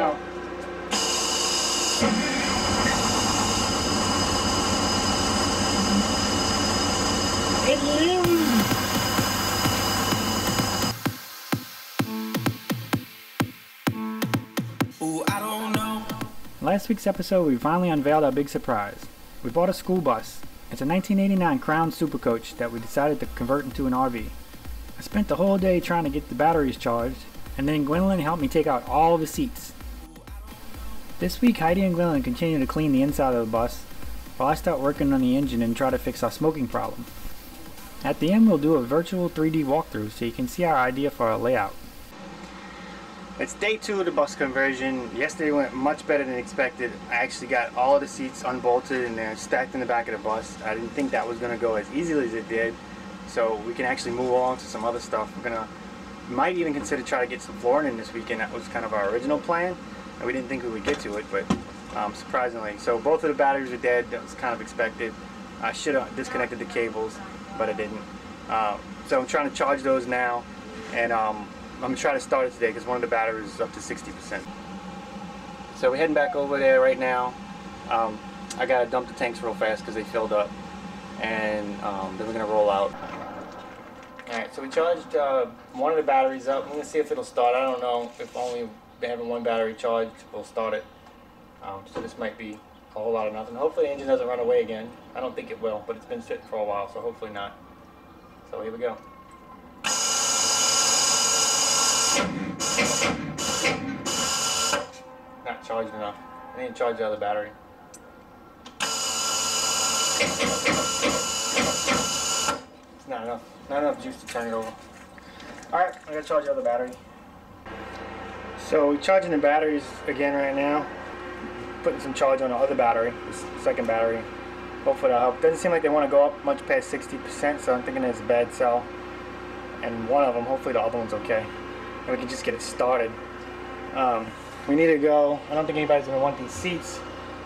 go. It lives! Ooh, I don't know. Last week's episode, we finally unveiled our big surprise. We bought a school bus. It's a 1989 Crown Supercoach that we decided to convert into an RV. I spent the whole day trying to get the batteries charged, and then Gwendolyn helped me take out all the seats. This week, Heidi and Gwendolyn continue to clean the inside of the bus, while I start working on the engine and try to fix our smoking problem. At the end, we'll do a virtual 3D walkthrough so you can see our idea for a layout. It's day two of the bus conversion. Yesterday went much better than expected. I actually got all of the seats unbolted and they're stacked in the back of the bus. I didn't think that was going to go as easily as it did. So we can actually move on to some other stuff. We're going to, might even consider try to get some flooring in this weekend. That was kind of our original plan. And we didn't think we would get to it, but um, surprisingly. So both of the batteries are dead. That was kind of expected. I should have disconnected the cables, but I didn't. Uh, so I'm trying to charge those now. And um, I'm gonna try to start it today because one of the batteries is up to 60%. So we're heading back over there right now. Um, I gotta dump the tanks real fast because they filled up, and um, then we're gonna roll out. All right, so we charged uh, one of the batteries up. I'm gonna see if it'll start. I don't know if only having one battery charged will start it. Um, so this might be a whole lot of nothing. Hopefully the engine doesn't run away again. I don't think it will, but it's been sitting for a while, so hopefully not. So here we go. Not charged enough. I need to charge the other battery. It's not enough. Not enough juice to turn it over. Alright, I gotta charge the other battery. So we're charging the batteries again right now. Putting some charge on the other battery, the second battery. Hopefully that'll help. Doesn't seem like they want to go up much past 60%, so I'm thinking it's a bad cell. And one of them, hopefully the other one's okay. And we can just get it started. Um, we need to go. I don't think anybody's gonna want these seats.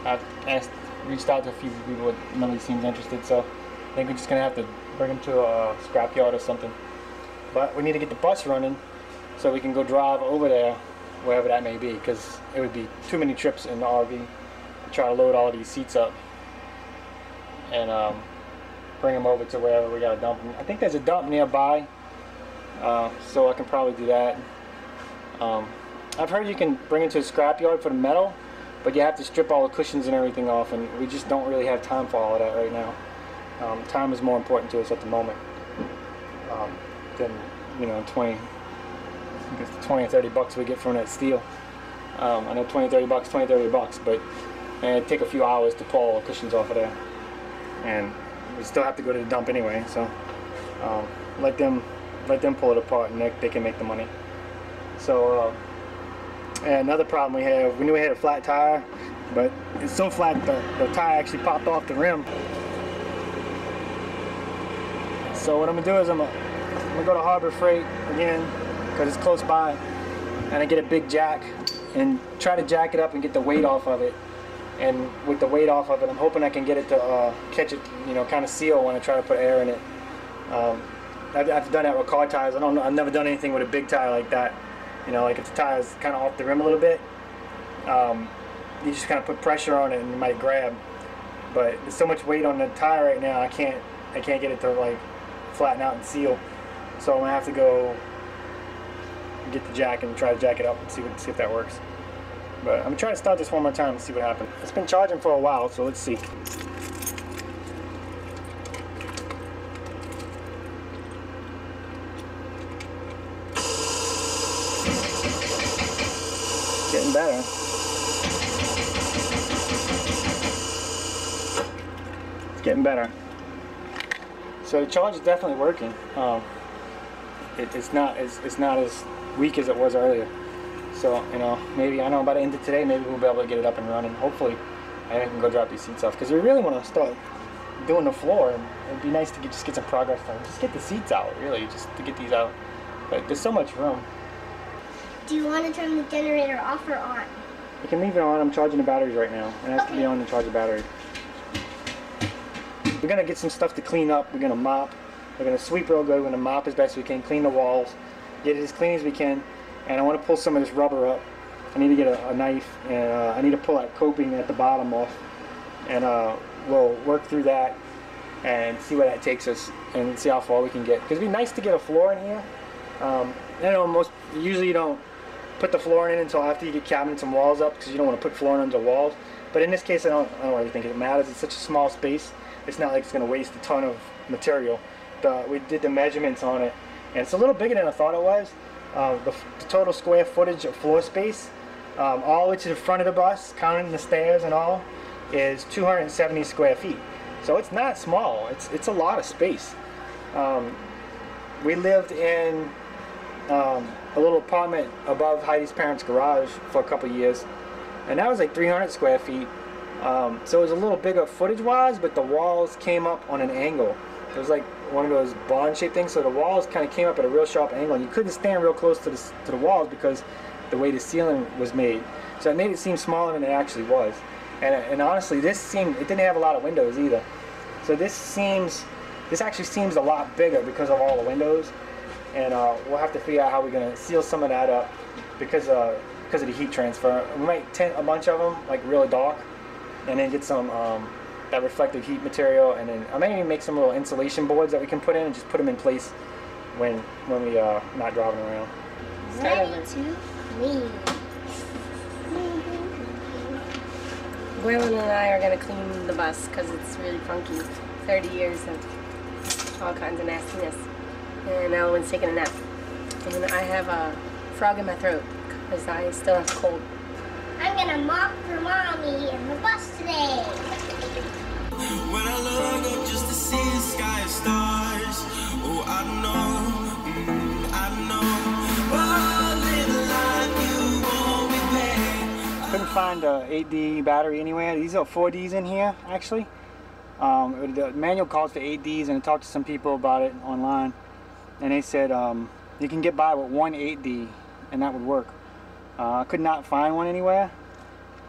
I've asked, reached out to a few people, but nobody seems interested. So I think we're just gonna have to bring them to a scrapyard or something. But we need to get the bus running so we can go drive over there, wherever that may be, because it would be too many trips in the RV to try to load all these seats up and um, bring them over to wherever we gotta dump them. I think there's a dump nearby, uh, so I can probably do that. Um, I've heard you can bring it to a scrapyard for the metal, but you have to strip all the cushions and everything off, and we just don't really have time for all of that right now. Um, time is more important to us at the moment um, than, you know, 20, I think it's the 20 or 30 bucks we get from that steel. Um, I know 20, 30 bucks, 20, 30 bucks, but and it'd take a few hours to pull all the cushions off of there. And we still have to go to the dump anyway, so um, let them let them pull it apart and they, they can make the money. So, uh, another problem we have, we knew we had a flat tire, but it's so flat the, the tire actually popped off the rim. So what I'm gonna do is I'm gonna, I'm gonna go to Harbor Freight again, because it's close by, and I get a big jack and try to jack it up and get the weight off of it. And with the weight off of it, I'm hoping I can get it to uh, catch it, you know, kind of seal when I try to put air in it. Um, I've, I've done that with car tires. I don't I've never done anything with a big tire like that. You know, like if the tire is kind of off the rim a little bit, um, you just kind of put pressure on it and it might grab. But there's so much weight on the tire right now, I can't, I can't get it to like flatten out and seal. So I'm gonna have to go get the jack and try to jack it up and see what, see if that works. But I'm gonna try to start this one more time and see what happens. It's been charging for a while, so let's see. Getting better. It's getting better. So the charge is definitely working. Um, it, it's not it's, it's not as weak as it was earlier. So you know maybe I know by the end of today maybe we'll be able to get it up and running. Hopefully, and I can go drop these seats off because we really want to start doing the floor and it'd be nice to get, just get some progress done. Just get the seats out really, just to get these out. But there's so much room. Do you want to turn the generator off or on? You can leave it on. I'm charging the batteries right now. It has to be Okay. on to charge the battery. We're gonna get some stuff to clean up. We're gonna mop. We're gonna sweep real good. We're gonna mop as best we can. Clean the walls. Get it as clean as we can. And I want to pull some of this rubber up I need to get a, a knife and uh, I need to pull that coping at the bottom off and uh, we'll work through that and see where that takes us and see how far we can get. Because it'd be nice to get a floor in here. Um, I know most, usually you don't put the floor in until after you get cabinets and walls up because you don't want to put flooring under walls. But in this case, I don't, I don't really think it matters. It's such a small space. It's not like it's going to waste a ton of material. The, we did the measurements on it and it's a little bigger than I thought it was. Uh, the, the, total square footage of floor space, um, all the way to the front of the bus, counting the stairs and all, is 270 square feet. So it's not small. It's it's a lot of space. Um, we lived in um, a little apartment above Heidi's parents' garage for a couple years, and that was like 300 square feet. Um, so it was a little bigger footage-wise, but the walls came up on an angle. It was like one of those bond-shaped things, so the walls kind of came up at a real sharp angle, and you couldn't stand real close to the, to the walls because the way the ceiling was made. So it made it seem smaller than it actually was. And, and honestly, this seemed, it didn't have a lot of windows either. So this seems, this actually seems a lot bigger because of all the windows. And uh, we'll have to figure out how we're gonna seal some of that up because, uh, because of the heat transfer. We might tint a bunch of them, like really dark, and then get some um, that reflective heat material. And then I may even make some little insulation boards that we can put in and just put them in place when, when we are uh, not driving around. Ready to leave. Gwendolyn and I are going to clean the bus because it's really funky. 30 years of all kinds of nastiness. And Ellen's taking a nap. And I have a frog in my throat because I still have a cold. I'm going to mop for mommy in the bus today. When I look up just to see the sky of stars, oh, I know, mm, couldn't find a 8D battery anywhere. These are 4Ds in here, actually. Um, the manual calls for 8Ds, and I talked to some people about it online, and they said um, you can get by with one 8D, and that would work. Uh, I could not find one anywhere,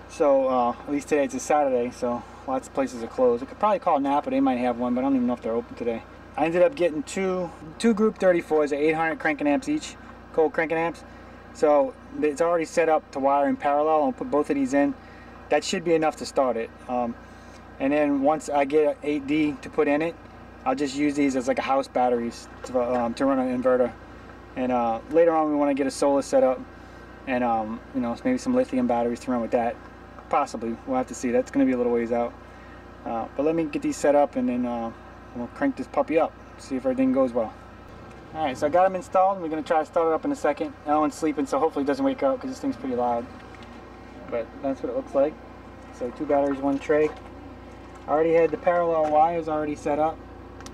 so uh, at least today it's a Saturday, so lots of places are closed. I could probably call Napa, they might have one, but I don't even know if they're open today. I ended up getting two two Group 34s at 800 cranking amps each, cold cranking amps. So it's already set up to wire in parallel. I'll put both of these in. That should be enough to start it. Um, and then once I get an 8D to put in it, I'll just use these as like a house batteries to, um, to run an inverter. And uh, later on we want to get a solar set up and um, you know maybe some lithium batteries to run with that. Possibly, we'll have to see. That's going to be a little ways out. Uh, but let me get these set up and then uh, we'll crank this puppy up, see if everything goes well. Alright, so I got them installed. We're going to try to start it up in a second. Ellen's sleeping, so hopefully it doesn't wake up because this thing's pretty loud. But that's what it looks like. So two batteries, one tray. I already had the parallel wires already set up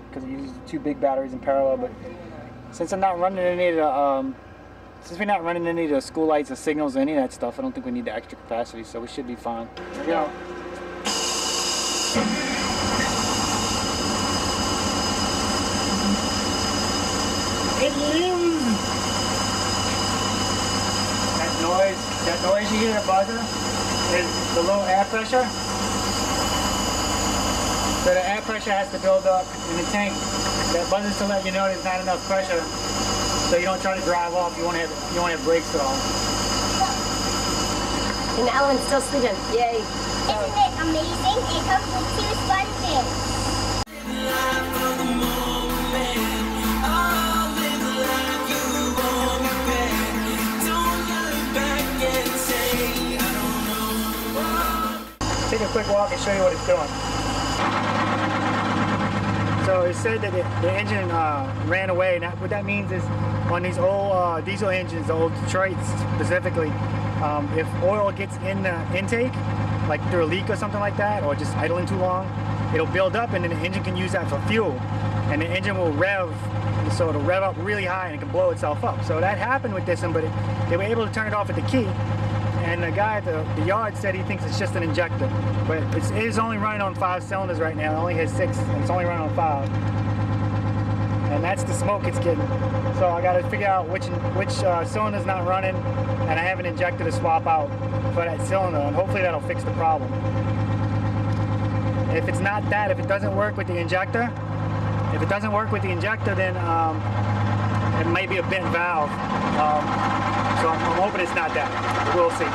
because it uses two big batteries in parallel. But since I'm not running any of the, um, since we're not running any of the school lights or signals or any of that stuff, I don't think we need the extra capacity, so we should be fine. Here we go. That noise, that noise you hear, the buzzer, is the low air pressure. So the air pressure has to build up in the tank. That buzzes to let you know there's not enough pressure, so you don't try to drive off. You won't have you won't have brakes at all. And Ellen's still sleeping. Yay. Isn't it amazing? It comes with two sponges. take a quick walk and show you what it's doing. So it said that the, the engine uh, ran away. Now what that means is on these old uh, diesel engines, the old Detroits specifically, um, if oil gets in the intake, like through a leak or something like that, or just idling too long, it'll build up and then the engine can use that for fuel. And the engine will rev, so it'll rev up really high and it can blow itself up. So that happened with this one, but it, they were able to turn it off at the key and the guy at the, the yard said he thinks it's just an injector. But it's, it is only running on five cylinders right now. It only has six, and it's only running on five. And that's the smoke it's getting. So I got to figure out which which uh, cylinder's not running, and I haven't injected a swap out for that cylinder, and hopefully that'll fix the problem. If it's not that, if it doesn't work with the injector, if it doesn't work with the injector, then um, it may be a bent valve. Um, So I'm, I'm hoping it's not that. We'll see.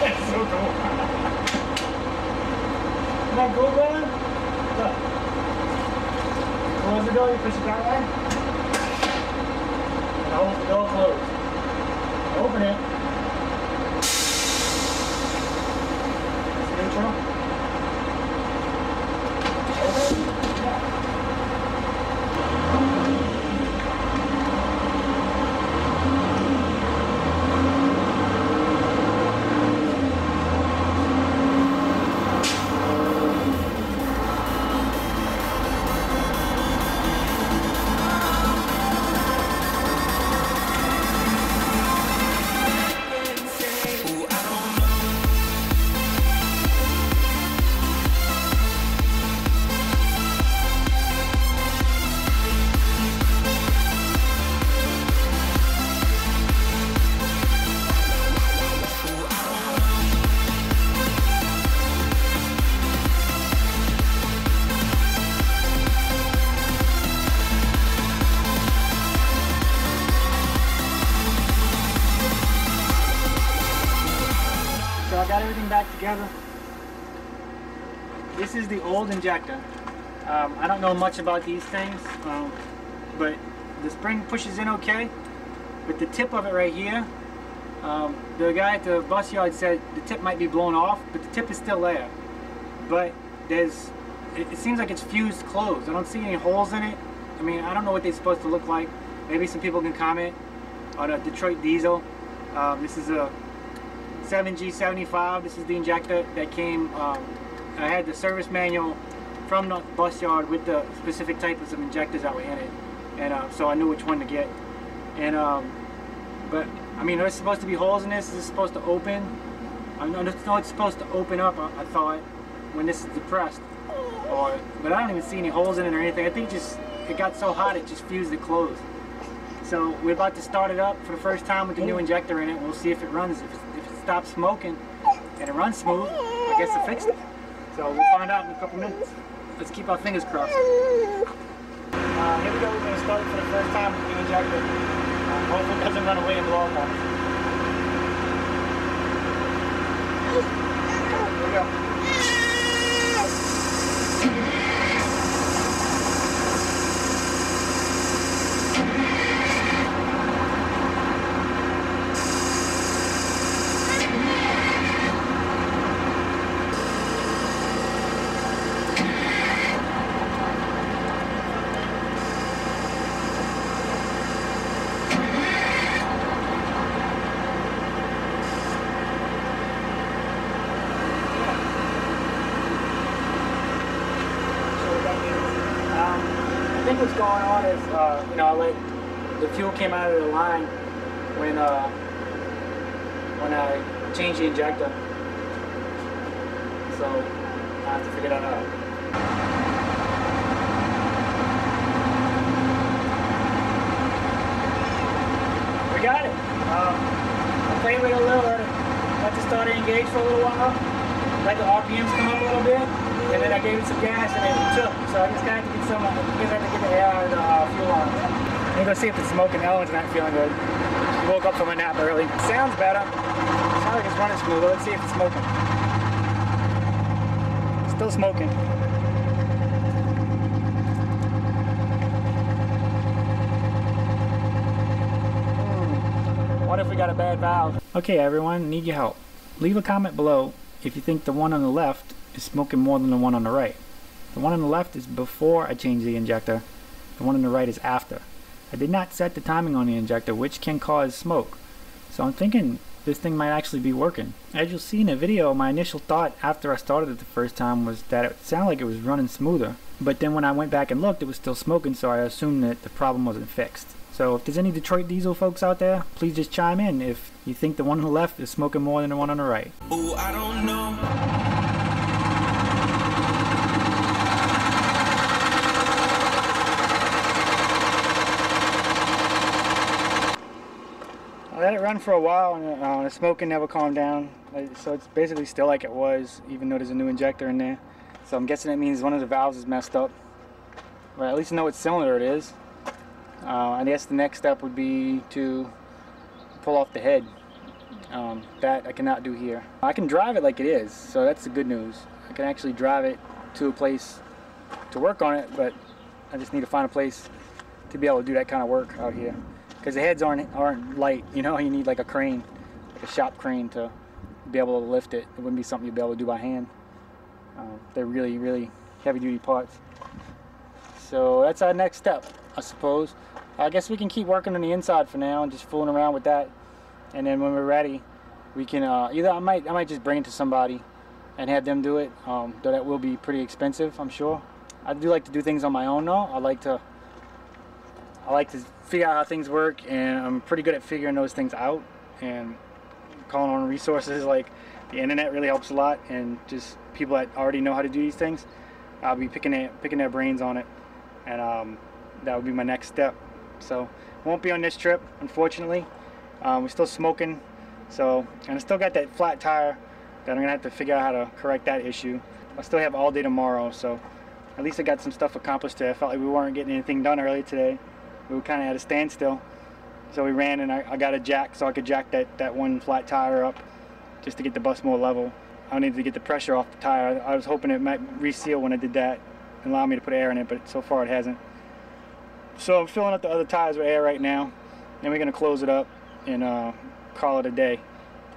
That's so cool. Isn't that cool, man? Look. Close the together. This is the old injector. Um, I don't know much about these things, um, but the spring pushes in okay. But the tip of it right here, um, the guy at the bus yard said the tip might be blown off, but the tip is still there. But there's, it, it seems like it's fused closed. I don't see any holes in it. I mean, I don't know what they're supposed to look like. Maybe some people can comment on a Detroit diesel. Um, this is a 7G75. This is the injector that came. Um, I had the service manual from the bus yard with the specific types of injectors that were in it, and uh, so I knew which one to get. And um, but I mean, there's supposed to be holes in this. This is supposed to open. I know it's supposed to open up. I, I thought when this is depressed, or but I don't even see any holes in it or anything. I think just it got so hot it just fused it closed. So we're about to start it up for the first time with the new injector in it. We'll see if it runs. If, stops smoking and it runs smooth, I guess it fixed it. So we'll find out in a couple minutes. Let's keep our fingers crossed. Uh, here we go. We're going to start for the first time with the injector. Uh, hopefully it doesn't run away blow up on us. Here we go. What's going on is, uh, you know, I let the fuel came out of the line when uh, when I changed the injector. So I have to figure that out. We got it. Um, I played with it a little. Let it- let the starter engage for a little while. Let the RPMs come up a little bit, and then I gave it some gas and it took. So I just got to get some. I to get the air the uh, fuel on. I'm gonna see if it's smoking. Ellen's not feeling good. Woke up from a nap early. Sounds better. Sounds like it's running smooth. Let's see if it's smoking. Still smoking. Hmm. What if we got a bad valve? Okay, everyone, need your help. Leave a comment below if you think the one on the left is smoking more than the one on the right. The one on the left is before I change the injector. The one on the right is after. I did not set the timing on the injector, which can cause smoke. So I'm thinking this thing might actually be working. As you'll see in the video, my initial thought after I started it the first time was that it sounded like it was running smoother. But then when I went back and looked, it was still smoking, so I assumed that the problem wasn't fixed. So if there's any Detroit diesel folks out there, please just chime in if you think the one on the left is smoking more than the one on the right. Ooh, I don't know. I let it run for a while and uh, the smoking never calmed down. So it's basically still like it was, even though there's a new injector in there. So I'm guessing it means one of the valves is messed up. Or at least know what cylinder it is. Uh, I guess the next step would be to pull off the head. Um, that I cannot do here. I can drive it like it is, so that's the good news. I can actually drive it to a place to work on it, but I just need to find a place to be able to do that kind of work out here. Because the heads aren't aren't light, you know. You need like a crane, like a shop crane to be able to lift it. It wouldn't be something you'd be able to do by hand. Um, they're really really heavy duty parts. So that's our next step, I suppose. I guess we can keep working on the inside for now and just fooling around with that. And then when we're ready, we can uh, either I might I might just bring it to somebody and have them do it. Um, though that will be pretty expensive, I'm sure. I do like to do things on my own though. I like to I like to figure out how things work and I'm pretty good at figuring those things out and calling on resources like the internet really helps a lot and just people that already know how to do these things. I'll be picking their, picking their brains on it and um, that would be my next step. So won't be on this trip unfortunately. Um, we're still smoking so and I still got that flat tire that I'm gonna have to figure out how to correct that issue. I still have all day tomorrow so at least I got some stuff accomplished today. I felt like we weren't getting anything done earlier today. We were kind of at a standstill. So we ran and I, I, got a jack so I could jack that, that one flat tire up just to get the bus more level. I needed to get the pressure off the tire. I was hoping it might reseal when I did that and allow me to put air in it, but so far it hasn't. So I'm filling up the other tires with air right now. and we're gonna close it up and uh, call it a day.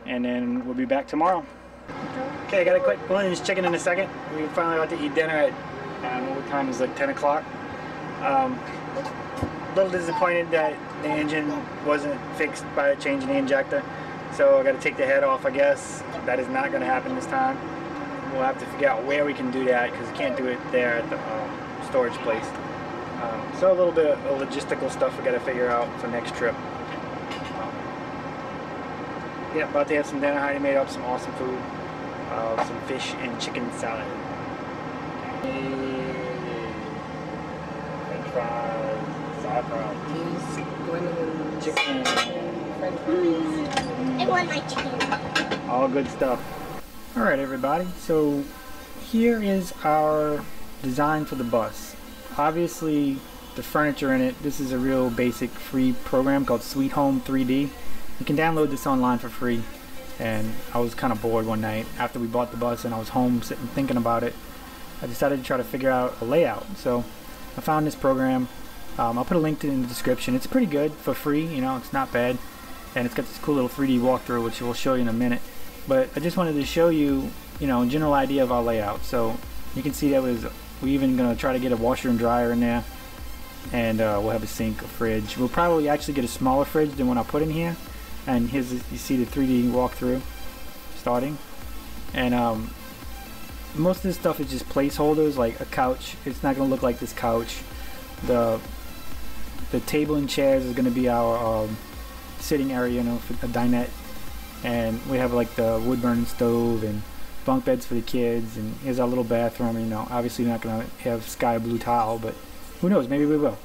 And then we'll be back tomorrow. Okay, I got a quick lunch chicken in a second. We finally got to eat dinner at, what time is it, like 10 o'clock. Um, little disappointed that the engine wasn't fixed by changing the injector. So I got to take the head off, I guess. That is not going to happen this time. We'll have to figure out where we can do that because we can't do it there at the um, storage place. Um, so a little bit of logistical stuff we got to figure out for next trip. Um, yeah, about to have some dinner. Heidi made up some awesome food. Uh, some fish and chicken salad. French fries, chicken. I want my chicken. All good stuff. Alright everybody, so here is our design for the bus. Obviously the furniture in it, this is a real basic free program called Sweet Home 3D. You can download this online for free and I was kind of bored one night after we bought the bus and I was home sitting thinking about it. I decided to try to figure out a layout. So I found this program. Um, I'll put a link to it in the description. It's pretty good for free, you know, it's not bad. And it's got this cool little 3D walkthrough, which we'll show you in a minute. But I just wanted to show you, you know, a general idea of our layout. So you can see that was, we're even going to try to get a washer and dryer in there. And uh, we'll have a sink, a fridge. We'll probably actually get a smaller fridge than what I put in here. And here's, you see the 3D walkthrough starting. And um, most of this stuff is just placeholders, like a couch. It's not going to look like this couch. The the table and chairs is going to be our um, sitting area, you know, for a dinette. And we have like the wood burning stove and bunk beds for the kids. And here's our little bathroom. You know, obviously not going to have sky blue tile, but who knows? Maybe we will.